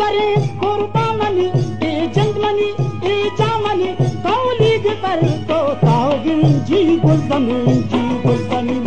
पट्टू सरी कुर्बामनी ई जन्मनी ई जामनी कौलीग पर ताओगिन जी गुलजमी जी गुलजमी